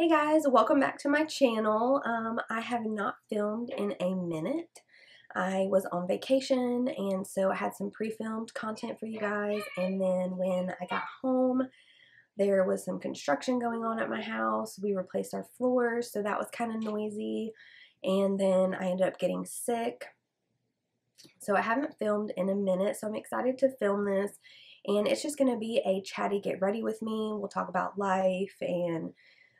Hey guys, welcome back to my channel. Um, I have not filmed in a minute. I was on vacation and so I had some pre-filmed content for you guys and then when I got home there was some construction going on at my house. We replaced our floors so that was kind of noisy and then I ended up getting sick. So I haven't filmed in a minute so I'm excited to film this and it's just going to be a chatty get ready with me. We'll talk about life and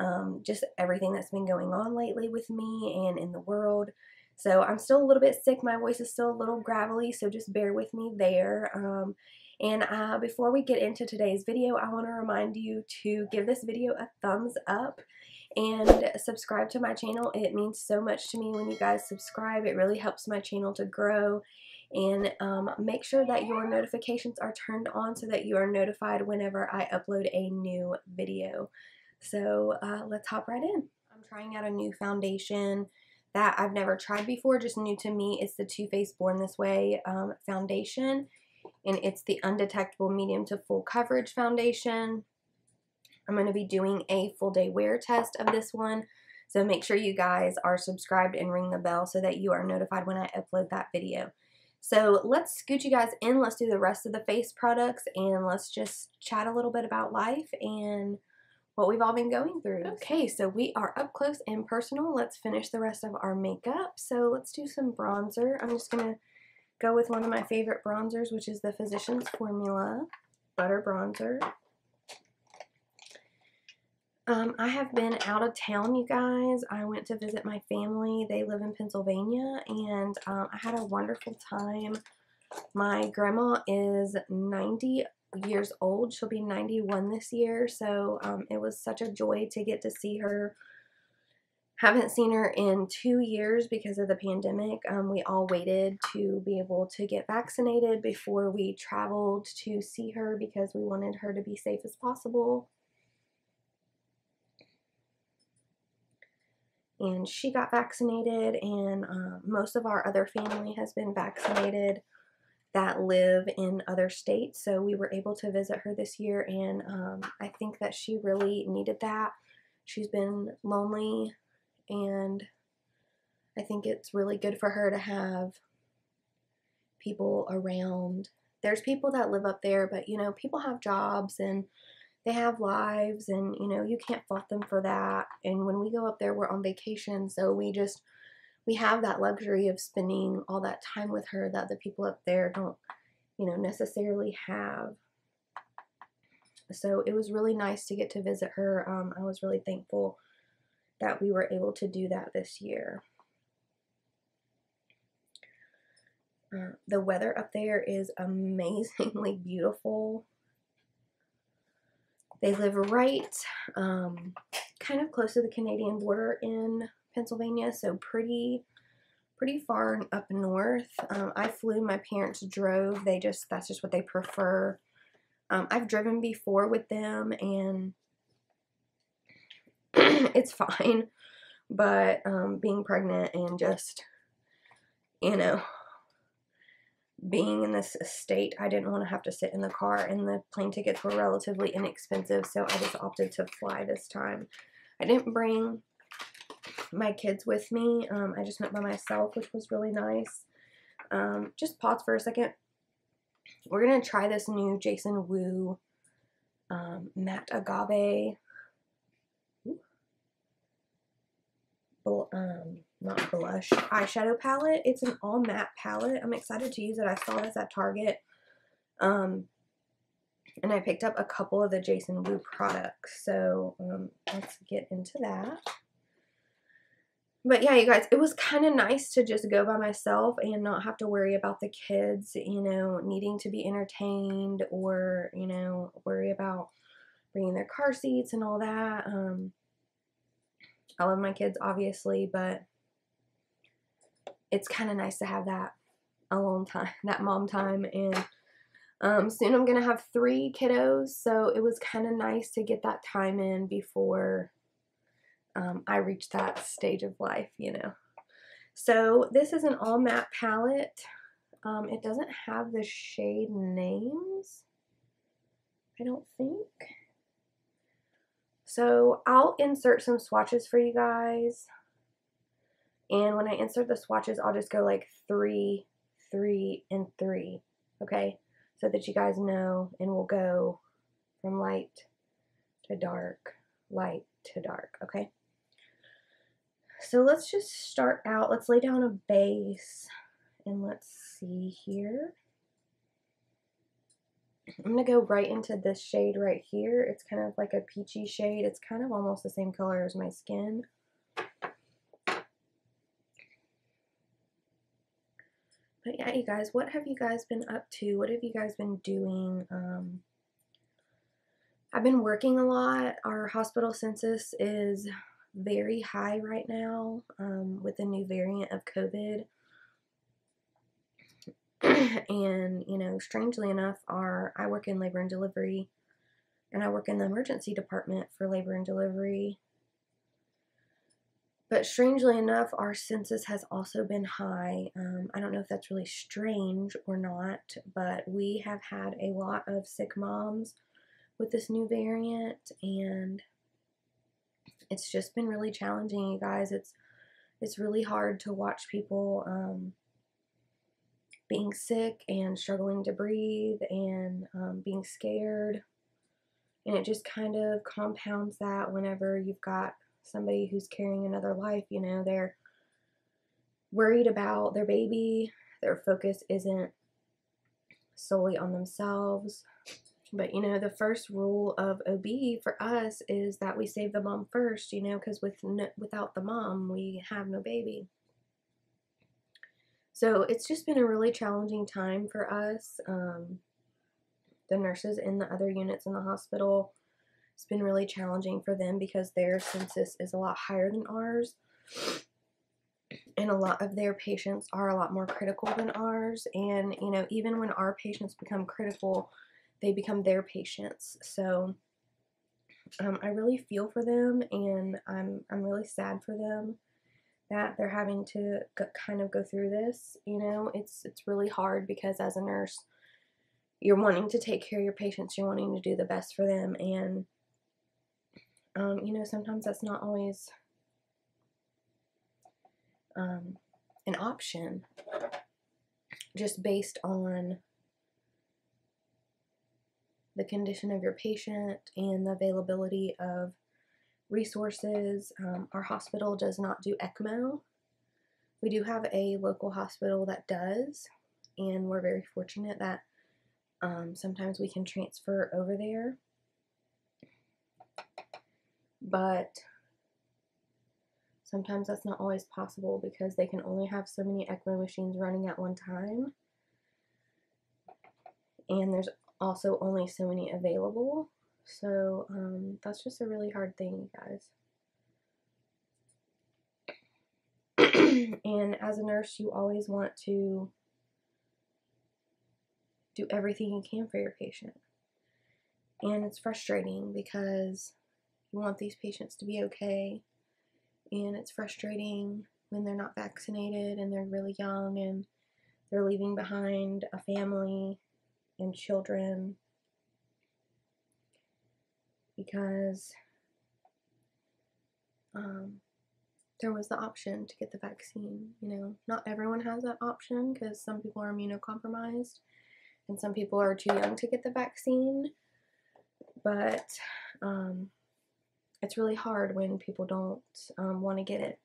um, just everything that's been going on lately with me and in the world. So I'm still a little bit sick. My voice is still a little gravelly, so just bear with me there. Um, and uh, before we get into today's video, I want to remind you to give this video a thumbs up and subscribe to my channel. It means so much to me when you guys subscribe. It really helps my channel to grow. And um, make sure that your notifications are turned on so that you are notified whenever I upload a new video. So uh, let's hop right in. I'm trying out a new foundation that I've never tried before, just new to me. It's the Too Faced Born This Way um, foundation, and it's the Undetectable Medium to Full Coverage Foundation. I'm going to be doing a full day wear test of this one, so make sure you guys are subscribed and ring the bell so that you are notified when I upload that video. So let's scoot you guys in. Let's do the rest of the face products, and let's just chat a little bit about life and what we've all been going through. Okay, so we are up close and personal. Let's finish the rest of our makeup. So let's do some bronzer. I'm just going to go with one of my favorite bronzers, which is the Physicians Formula Butter Bronzer. Um, I have been out of town, you guys. I went to visit my family. They live in Pennsylvania, and um, I had a wonderful time. My grandma is 90 years old. She'll be 91 this year. So um, it was such a joy to get to see her. Haven't seen her in two years because of the pandemic. Um, we all waited to be able to get vaccinated before we traveled to see her because we wanted her to be safe as possible. And she got vaccinated, and uh, most of our other family has been vaccinated that live in other states. So we were able to visit her this year, and um, I think that she really needed that. She's been lonely, and I think it's really good for her to have people around. There's people that live up there, but you know, people have jobs and they have lives, and you know, you can't fault them for that. And when we go up there, we're on vacation, so we just we have that luxury of spending all that time with her that the people up there don't, you know, necessarily have. So it was really nice to get to visit her. Um, I was really thankful that we were able to do that this year. Uh, the weather up there is amazingly beautiful. They live right um, kind of close to the Canadian border in Pennsylvania, so pretty pretty far up north. Um, I flew, my parents drove. They just, that's just what they prefer. Um, I've driven before with them and it's fine. But um, being pregnant and just, you know, being in this state, I didn't want to have to sit in the car and the plane tickets were relatively inexpensive. So I just opted to fly this time. I didn't bring my kids with me. Um, I just went by myself, which was really nice. Um, just pause for a second. We're going to try this new Jason Wu um, Matte Agave. um, not blush, eyeshadow palette. It's an all matte palette. I'm excited to use it. I saw this at Target. Um, and I picked up a couple of the Jason Wu products. So um, let's get into that but yeah, you guys, it was kind of nice to just go by myself and not have to worry about the kids, you know, needing to be entertained or, you know, worry about bringing their car seats and all that. Um, I love my kids, obviously, but it's kind of nice to have that alone time, that mom time. And um, soon I'm going to have three kiddos, so it was kind of nice to get that time in before um, I reached that stage of life, you know. So this is an all matte palette. Um, it doesn't have the shade names, I don't think. So I'll insert some swatches for you guys. And when I insert the swatches, I'll just go like three, three, and three. Okay? So that you guys know. And we'll go from light to dark, light to dark. Okay? So let's just start out. Let's lay down a base. And let's see here. I'm going to go right into this shade right here. It's kind of like a peachy shade. It's kind of almost the same color as my skin. But yeah, you guys, what have you guys been up to? What have you guys been doing? Um, I've been working a lot. Our hospital census is very high right now um, with the new variant of COVID. and, you know, strangely enough, our I work in labor and delivery and I work in the emergency department for labor and delivery. But strangely enough, our census has also been high. Um, I don't know if that's really strange or not, but we have had a lot of sick moms with this new variant, and it's just been really challenging, you guys. It's it's really hard to watch people um, being sick and struggling to breathe and um, being scared. And it just kind of compounds that whenever you've got somebody who's carrying another life, you know, they're worried about their baby, their focus isn't solely on themselves. But you know, the first rule of OB for us is that we save the mom first, you know, because with no, without the mom, we have no baby. So it's just been a really challenging time for us. Um, the nurses in the other units in the hospital, it's been really challenging for them because their census is a lot higher than ours. And a lot of their patients are a lot more critical than ours. And, you know, even when our patients become critical, they become their patients. So um, I really feel for them and I'm, I'm really sad for them that they're having to kind of go through this. You know, it's it's really hard because as a nurse, you're wanting to take care of your patients, you're wanting to do the best for them, and um, you know sometimes that's not always um, an option, just based on the condition of your patient and the availability of resources. Um, our hospital does not do ECMO. We do have a local hospital that does, and we're very fortunate that um, sometimes we can transfer over there. But sometimes that's not always possible because they can only have so many ECMO machines running at one time. And there's also only so many available. So um, that's just a really hard thing, you guys. and as a nurse, you always want to do everything you can for your patient. And it's frustrating because you want these patients to be okay. And it's frustrating when they're not vaccinated and they're really young and they're leaving behind a family and children because um, there was the option to get the vaccine. You know, not everyone has that option because some people are immunocompromised and some people are too young to get the vaccine. But um, it's really hard when people don't um, want to get it.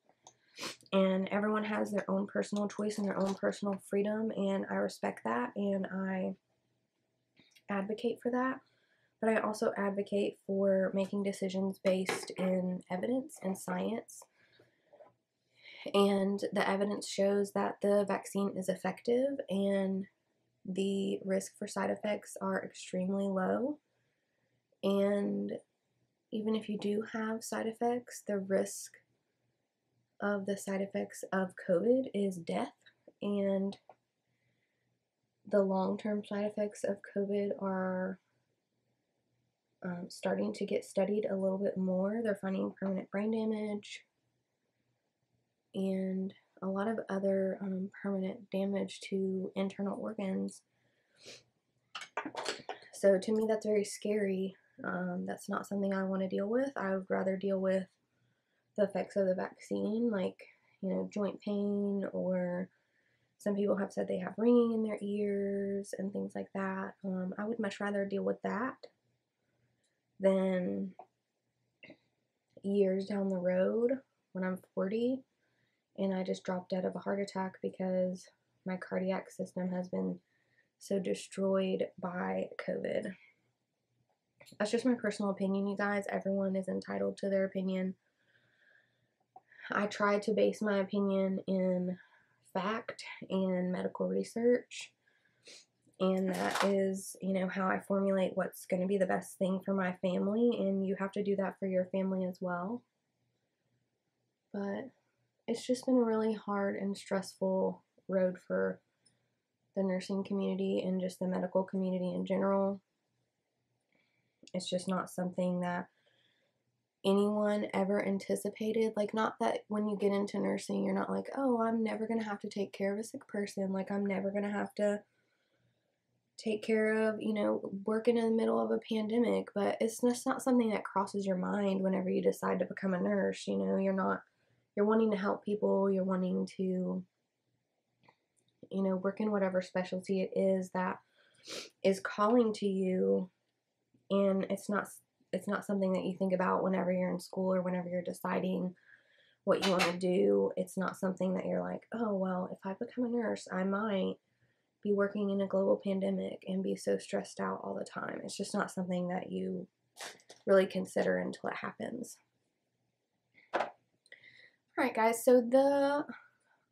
And everyone has their own personal choice and their own personal freedom, and I respect that and I advocate for that but I also advocate for making decisions based in evidence and science. And the evidence shows that the vaccine is effective and the risk for side effects are extremely low. And even if you do have side effects, the risk of the side effects of COVID is death. And the long term side effects of COVID are um, starting to get studied a little bit more. They're finding permanent brain damage and a lot of other um, permanent damage to internal organs. So to me, that's very scary Um, that's not something I want to deal with. I would rather deal with the effects of the vaccine, like, you know, joint pain, or some people have said they have ringing in their ears and things like that. Um, I would much rather deal with that than years down the road when I'm 40 and I just dropped dead of a heart attack because my cardiac system has been so destroyed by COVID. That's just my personal opinion, you guys. Everyone is entitled to their opinion. I try to base my opinion in fact and medical research. And that is, you know, how I formulate what's going to be the best thing for my family. And you have to do that for your family as well. But it's just been a really hard and stressful road for the nursing community and just the medical community in general. It's just not something that anyone ever anticipated. Like, not that when you get into nursing, you're not like, oh, I'm never going to have to take care of a sick person. Like, I'm never going to have to take care of, you know, working in the middle of a pandemic. But it's just not something that crosses your mind whenever you decide to become a nurse. You know, you're not, you're wanting to help people, you're wanting to, you know, work in whatever specialty it is that is calling to you. And it's not it's not something that you think about whenever you're in school or whenever you're deciding what you want to do. It's not something that you're like, oh, well, if I become a nurse, I might be working in a global pandemic and be so stressed out all the time. It's just not something that you really consider until it happens. Alright, guys, so the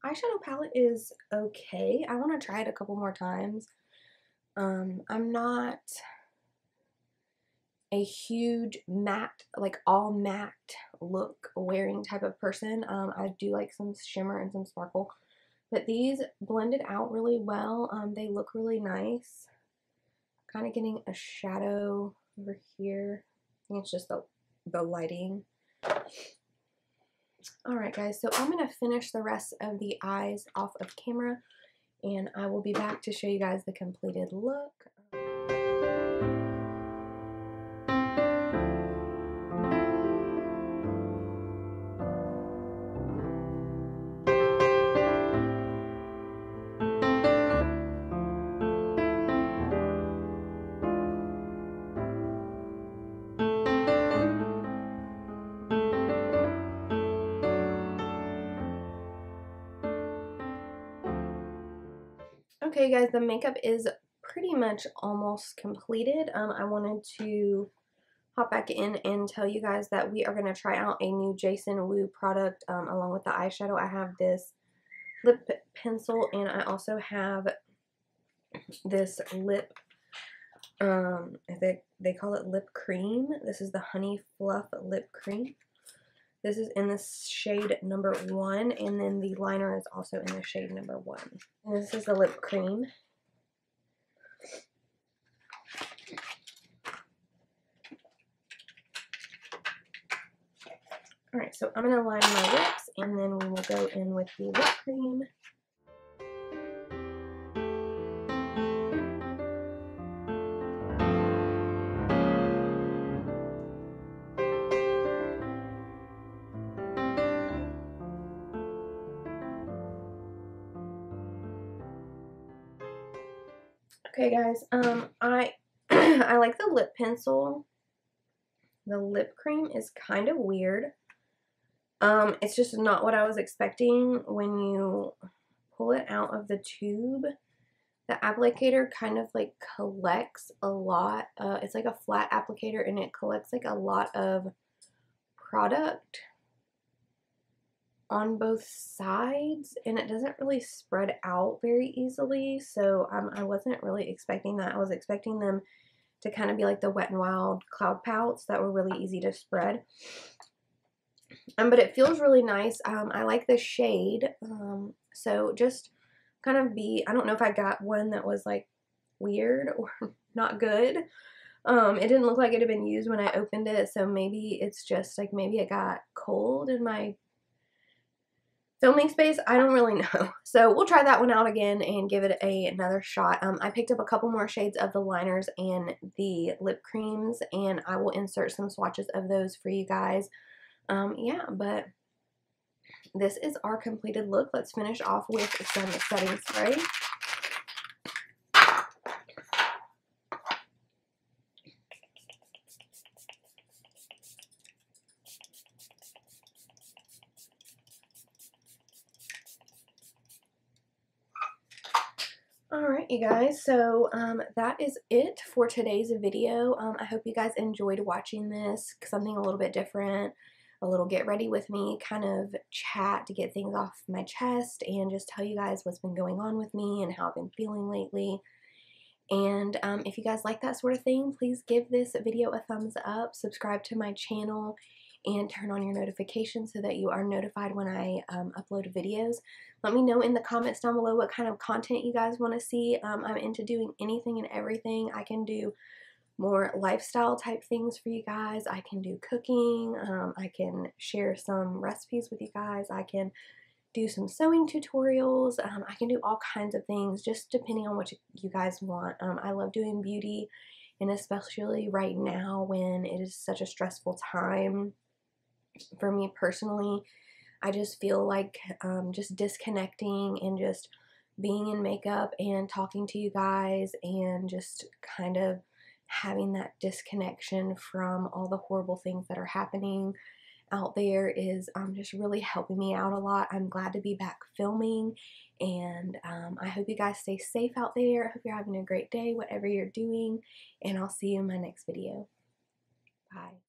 eyeshadow palette is okay. I want to try it a couple more times. Um, I'm not a huge matte, like all matte look wearing type of person. Um, I do like some shimmer and some sparkle. But these blended out really well. Um, they look really nice. Kind of getting a shadow over here. I think it's just the, the lighting. Alright guys, so I'm going to finish the rest of the eyes off of camera. And I will be back to show you guys the completed look. Okay guys, the makeup is pretty much almost completed. Um, I wanted to hop back in and tell you guys that we are going to try out a new Jason Wu product um, along with the eyeshadow. I have this lip pencil and I also have this lip, um, they, they call it lip cream. This is the Honey Fluff Lip Cream. This is in the shade number one, and then the liner is also in the shade number one. And this is the lip cream. Alright, so I'm going to line my lips, and then we will go in with the lip cream. Okay, guys, um, I, I like the lip pencil. The lip cream is kind of weird. Um, it's just not what I was expecting when you pull it out of the tube. The applicator kind of like collects a lot. Uh, it's like a flat applicator and it collects like a lot of product on both sides and it doesn't really spread out very easily so um, I wasn't really expecting that. I was expecting them to kind of be like the Wet n Wild cloud pouts that were really easy to spread. Um, but it feels really nice. Um, I like the shade. Um, so just kind of be, I don't know if I got one that was like weird or not good. Um, it didn't look like it had been used when I opened it, so maybe it's just like maybe it got cold in my filming space, I don't really know. So we'll try that one out again and give it a another shot. Um, I picked up a couple more shades of the liners and the lip creams and I will insert some swatches of those for you guys. Um, yeah, but this is our completed look. Let's finish off with some setting spray. Alright you guys, so um, that is it for today's video. Um, I hope you guys enjoyed watching this, something a little bit different, a little get ready with me kind of chat to get things off my chest and just tell you guys what's been going on with me and how I've been feeling lately. And um, if you guys like that sort of thing, please give this video a thumbs up, subscribe to my channel, and turn on your notifications so that you are notified when I um, upload videos. Let me know in the comments down below what kind of content you guys want to see. Um, I'm into doing anything and everything. I can do more lifestyle type things for you guys. I can do cooking. Um, I can share some recipes with you guys. I can do some sewing tutorials. Um, I can do all kinds of things just depending on what you guys want. Um, I love doing beauty and especially right now when it is such a stressful time for me personally, I just feel like um, just disconnecting and just being in makeup and talking to you guys and just kind of having that disconnection from all the horrible things that are happening out there is um, just really helping me out a lot. I'm glad to be back filming and um, I hope you guys stay safe out there. I hope you're having a great day, whatever you're doing, and I'll see you in my next video. Bye.